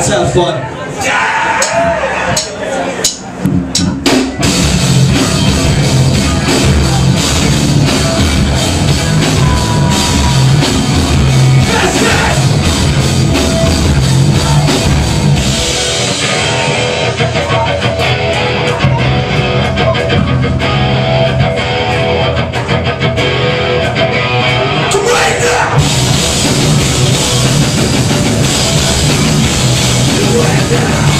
Let's have fun. Yeah.